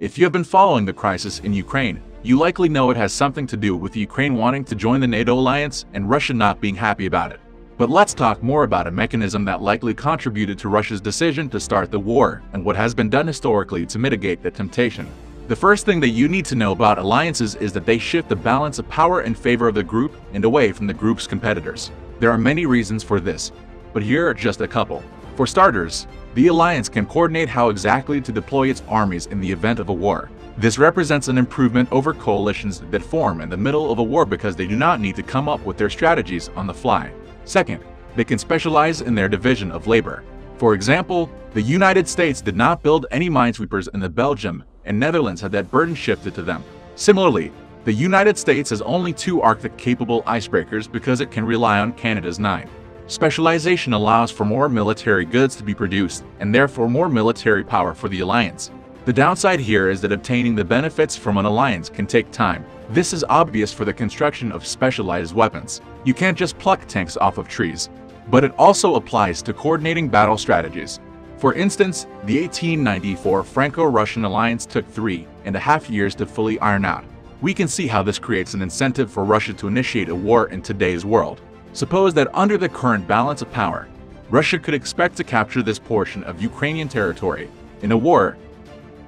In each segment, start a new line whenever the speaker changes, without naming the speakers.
If you have been following the crisis in Ukraine, you likely know it has something to do with Ukraine wanting to join the NATO alliance and Russia not being happy about it. But let's talk more about a mechanism that likely contributed to Russia's decision to start the war and what has been done historically to mitigate the temptation. The first thing that you need to know about alliances is that they shift the balance of power in favor of the group and away from the group's competitors. There are many reasons for this, but here are just a couple. For starters, the alliance can coordinate how exactly to deploy its armies in the event of a war. This represents an improvement over coalitions that form in the middle of a war because they do not need to come up with their strategies on the fly. Second, they can specialize in their division of labor. For example, the United States did not build any minesweepers in the Belgium and Netherlands had that burden shifted to them. Similarly, the United States has only two Arctic-capable icebreakers because it can rely on Canada's nine. Specialization allows for more military goods to be produced, and therefore more military power for the alliance. The downside here is that obtaining the benefits from an alliance can take time. This is obvious for the construction of specialized weapons. You can't just pluck tanks off of trees. But it also applies to coordinating battle strategies. For instance, the 1894 Franco-Russian alliance took three and a half years to fully iron out. We can see how this creates an incentive for Russia to initiate a war in today's world. Suppose that under the current balance of power, Russia could expect to capture this portion of Ukrainian territory. In a war,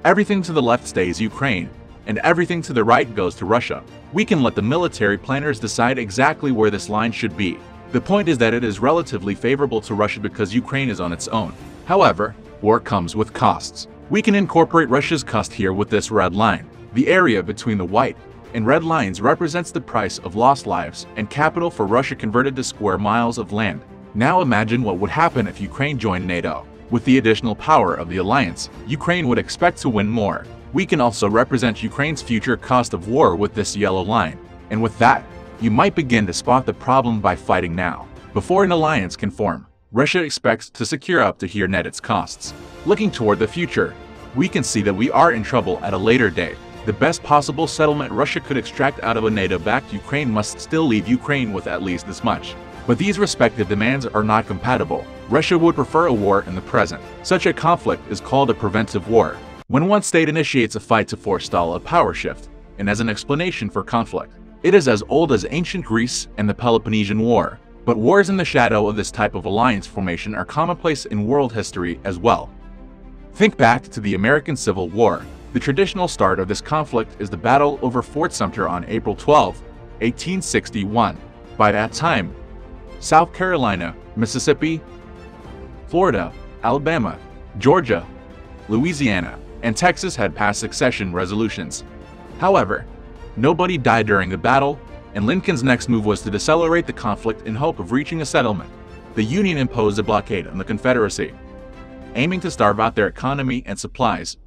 everything to the left stays Ukraine, and everything to the right goes to Russia. We can let the military planners decide exactly where this line should be. The point is that it is relatively favorable to Russia because Ukraine is on its own. However, war comes with costs. We can incorporate Russia's cost here with this red line. The area between the white and red lines represents the price of lost lives and capital for Russia converted to square miles of land. Now imagine what would happen if Ukraine joined NATO. With the additional power of the alliance, Ukraine would expect to win more. We can also represent Ukraine's future cost of war with this yellow line. And with that, you might begin to spot the problem by fighting now, before an alliance can form. Russia expects to secure up to here net its costs. Looking toward the future, we can see that we are in trouble at a later date. The best possible settlement Russia could extract out of a NATO-backed Ukraine must still leave Ukraine with at least this much. But these respective demands are not compatible. Russia would prefer a war in the present. Such a conflict is called a preventive war, when one state initiates a fight to forestall a power shift, and as an explanation for conflict. It is as old as ancient Greece and the Peloponnesian War, but wars in the shadow of this type of alliance formation are commonplace in world history as well. Think back to the American Civil War. The traditional start of this conflict is the battle over Fort Sumter on April 12, 1861. By that time, South Carolina, Mississippi, Florida, Alabama, Georgia, Louisiana, and Texas had passed secession resolutions. However, nobody died during the battle, and Lincoln's next move was to decelerate the conflict in hope of reaching a settlement. The Union imposed a blockade on the Confederacy, aiming to starve out their economy and supplies.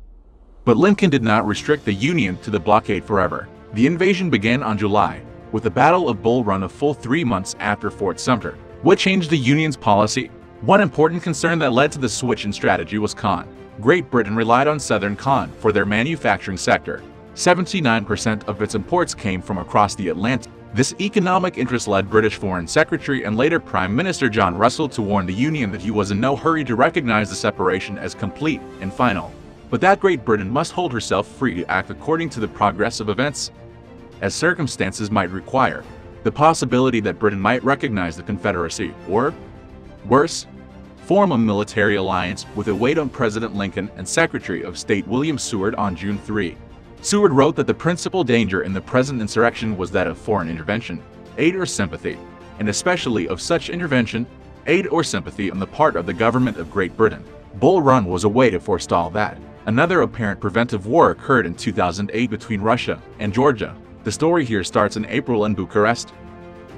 But Lincoln did not restrict the Union to the blockade forever. The invasion began on July, with the Battle of Bull Run a full three months after Fort Sumter. What changed the Union's policy? One important concern that led to the switch in strategy was con. Great Britain relied on Southern con for their manufacturing sector. 79% of its imports came from across the Atlantic. This economic interest led British Foreign Secretary and later Prime Minister John Russell to warn the Union that he was in no hurry to recognize the separation as complete and final, but that Great Britain must hold herself free to act according to the progress of events, as circumstances might require. The possibility that Britain might recognize the Confederacy, or, worse, form a military alliance with a weight on President Lincoln and Secretary of State William Seward on June 3. Seward wrote that the principal danger in the present insurrection was that of foreign intervention, aid or sympathy, and especially of such intervention, aid or sympathy on the part of the government of Great Britain. Bull Run was a way to forestall that. Another apparent preventive war occurred in 2008 between Russia and Georgia. The story here starts in April in Bucharest,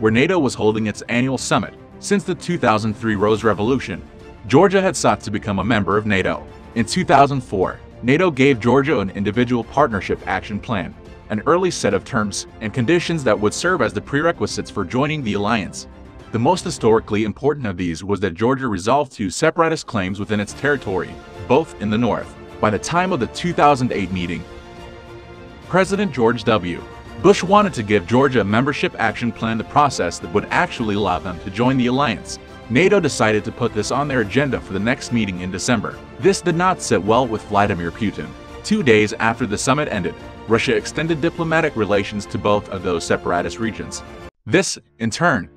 where NATO was holding its annual summit. Since the 2003 Rose Revolution, Georgia had sought to become a member of NATO. In 2004, NATO gave Georgia an individual partnership action plan, an early set of terms and conditions that would serve as the prerequisites for joining the alliance. The most historically important of these was that Georgia resolved two separatist claims within its territory, both in the north. By the time of the 2008 meeting, President George W. Bush wanted to give Georgia a membership action plan the process that would actually allow them to join the alliance. NATO decided to put this on their agenda for the next meeting in December. This did not sit well with Vladimir Putin. Two days after the summit ended, Russia extended diplomatic relations to both of those separatist regions. This, in turn,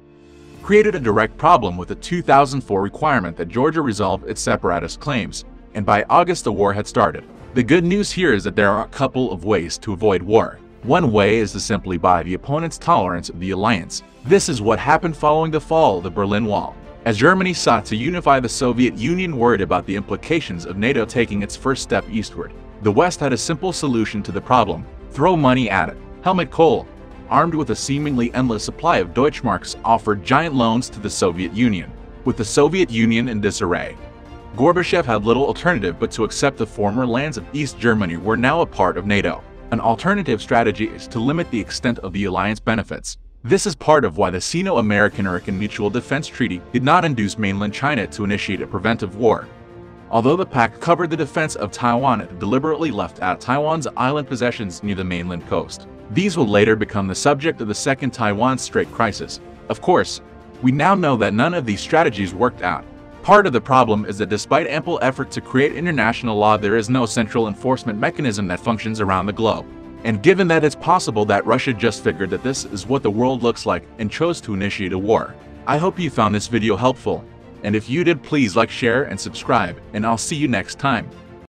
created a direct problem with the 2004 requirement that Georgia resolve its separatist claims, and by August the war had started. The good news here is that there are a couple of ways to avoid war. One way is to simply buy the opponent's tolerance of the alliance. This is what happened following the fall of the Berlin Wall. As Germany sought to unify the Soviet Union worried about the implications of NATO taking its first step eastward, the West had a simple solution to the problem. Throw money at it. Helmut Kohl, armed with a seemingly endless supply of Deutschmarks, offered giant loans to the Soviet Union. With the Soviet Union in disarray, Gorbachev had little alternative but to accept the former lands of East Germany were now a part of NATO. An alternative strategy is to limit the extent of the alliance benefits. This is part of why the Sino-American American Mutual Defense Treaty did not induce mainland China to initiate a preventive war. Although the pact covered the defense of Taiwan, it deliberately left out Taiwan's island possessions near the mainland coast. These will later become the subject of the second Taiwan Strait crisis. Of course, we now know that none of these strategies worked out. Part of the problem is that despite ample effort to create international law, there is no central enforcement mechanism that functions around the globe. And given that it's possible that Russia just figured that this is what the world looks like and chose to initiate a war, I hope you found this video helpful. And if you did, please like, share, and subscribe, and I'll see you next time.